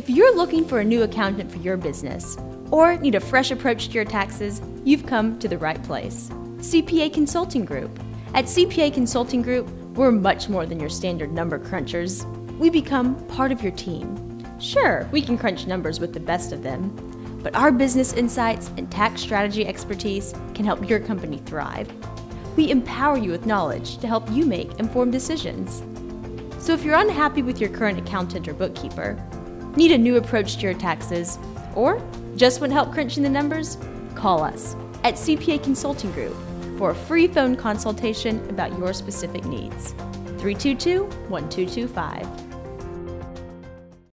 If you're looking for a new accountant for your business or need a fresh approach to your taxes, you've come to the right place. CPA Consulting Group. At CPA Consulting Group, we're much more than your standard number crunchers. We become part of your team. Sure, we can crunch numbers with the best of them, but our business insights and tax strategy expertise can help your company thrive. We empower you with knowledge to help you make informed decisions. So if you're unhappy with your current accountant or bookkeeper, need a new approach to your taxes, or just want help crunching the numbers, call us at CPA Consulting Group for a free phone consultation about your specific needs. 322 1225.